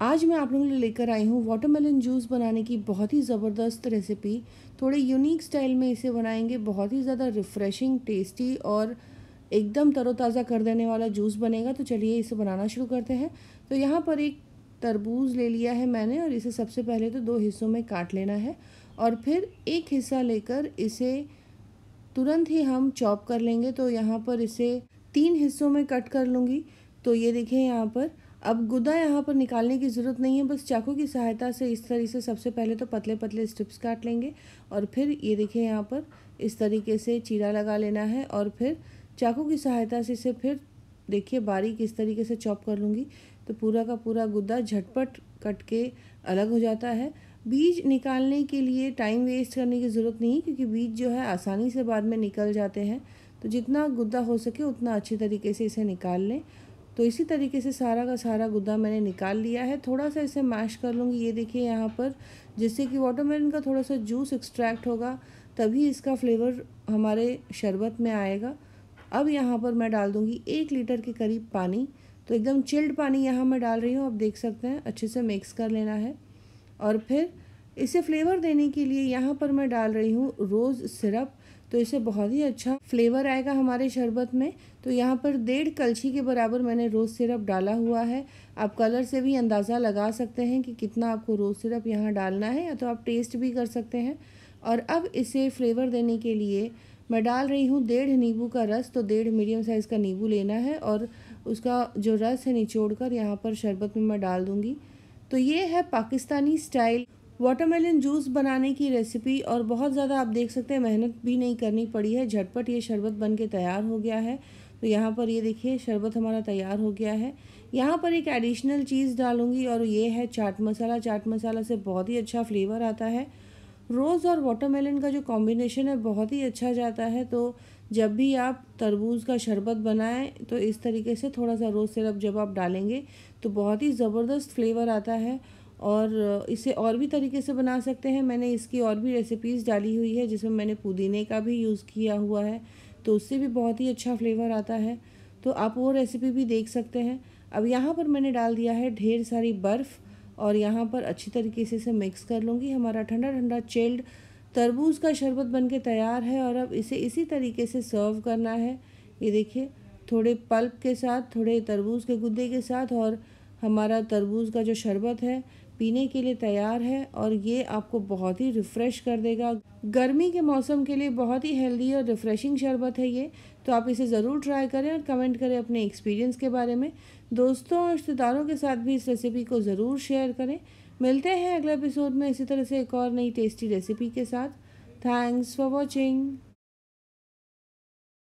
आज मैं आप लोगों के लिए लेकर आई हूँ वाटरमेलन जूस बनाने की बहुत ही ज़बरदस्त रेसिपी थोड़े यूनिक स्टाइल में इसे बनाएँगे, बहुत ही ज़्यादा रिफ़्रेशिंग टेस्टी और एकदम तरोताज़ा कर देने वाला जूस बनेगा। तो चलिए इसे बनाना शुरू करते हैं। तो यहाँ पर एक तरबूज ले लिया है मैंने और इसे सबसे पहले तो दो हिस्सों में काट लेना है और फिर एक हिस्सा लेकर इसे तुरंत ही हम चॉप कर लेंगे। तो यहाँ पर इसे तीन हिस्सों में कट कर लूँगी। तो ये देखें यहाँ पर अब गुदा यहाँ पर निकालने की ज़रूरत नहीं है, बस चाकू की सहायता से इस तरीके से सबसे पहले तो पतले पतले स्ट्रिप्स काट लेंगे और फिर ये देखिए यहाँ पर इस तरीके से चीरा लगा लेना है और फिर चाकू की सहायता से इसे फिर देखिए बारीक इस तरीके से चॉप कर लूँगी। तो पूरा का पूरा गुद्दा झटपट कट के अलग हो जाता है। बीज निकालने के लिए टाइम वेस्ट करने की ज़रूरत नहीं क्योंकि बीज जो है आसानी से बाद में निकल जाते हैं। तो जितना गुद्दा हो सके उतना अच्छे तरीके से इसे निकाल लें तो इसी तरीके से सारा का सारा गुद्दा मैंने निकाल लिया है। थोड़ा सा इसे मैश कर लूँगी। ये देखिए यहाँ पर, जिससे कि वाटरमेलन का थोड़ा सा जूस एक्सट्रैक्ट होगा, तभी इसका फ्लेवर हमारे शरबत में आएगा। अब यहाँ पर मैं डाल दूँगी एक लीटर के करीब पानी। तो एकदम चिल्ड पानी यहाँ मैं डाल रही हूँ। आप देख सकते हैं, अच्छे से मिक्स कर लेना है। और फिर इसे फ्लेवर देने के लिए यहाँ पर मैं डाल रही हूँ रोज़ सिरप तो इसे बहुत ही अच्छा फ्लेवर आएगा हमारे शरबत में। तो यहाँ पर डेढ़ कलछी के बराबर मैंने रोज़ सिरप डाला हुआ है। आप कलर से भी अंदाज़ा लगा सकते हैं कि कितना आपको रोज़ सिरप यहाँ डालना है या तो आप टेस्ट भी कर सकते हैं। और अब इसे फ्लेवर देने के लिए मैं डाल रही हूँ डेढ़ नींबू का रस। तो डेढ़ मीडियम साइज़ का नींबू लेना है और उसका जो रस है निचोड़ कर यहाँ पर शरबत में मैं डाल दूँगी। तो ये है पाकिस्तानी स्टाइल वाटरमेलन जूस बनाने की रेसिपी और बहुत ज़्यादा आप देख सकते हैं, मेहनत भी नहीं करनी पड़ी है। झटपट ये शरबत बन के तैयार हो गया है। तो यहाँ पर ये देखिए, शरबत हमारा तैयार हो गया है। यहाँ पर एक एडिशनल चीज़ डालूँगी और ये है चाट मसाला। चाट मसाला से बहुत ही अच्छा फ्लेवर आता है। रोज़ और वाटरमेलन का जो कॉम्बिनेशन है, बहुत ही अच्छा जाता है। तो जब भी आप तरबूज का शरबत बनाएँ तो इस तरीके से थोड़ा सा रोज़ सिरप जब आप डालेंगे तो बहुत ही ज़बरदस्त फ्लेवर आता है। और इसे और भी तरीके से बना सकते हैं। मैंने इसकी और भी रेसिपीज़ डाली हुई है, जिसमें मैंने पुदीने का भी यूज़ किया हुआ है। तो उससे भी बहुत ही अच्छा फ्लेवर आता है। तो आप वो रेसिपी भी देख सकते हैं। अब यहाँ पर मैंने डाल दिया है ढेर सारी बर्फ़ और यहाँ पर अच्छी तरीके से इसे मिक्स कर लूँगी। हमारा ठंडा ठंडा चिल्ड तरबूज का शरबत बन के तैयार है और अब इसे इसी तरीके से सर्व करना है। ये देखिए, थोड़े पल्प के साथ, थोड़े तरबूज के गुद्दे के साथ और हमारा तरबूज का जो शरबत है, पीने के लिए तैयार है और ये आपको बहुत ही रिफ़्रेश कर देगा। गर्मी के मौसम के लिए बहुत ही हेल्दी और रिफ़्रेशिंग शरबत है ये। तो आप इसे ज़रूर ट्राई करें और कमेंट करें अपने एक्सपीरियंस के बारे में। दोस्तों और रिश्तेदारों के साथ भी इस रेसिपी को ज़रूर शेयर करें। मिलते हैं अगले एपिसोड में इसी तरह से एक और नई टेस्टी रेसिपी के साथ। Thanks for watching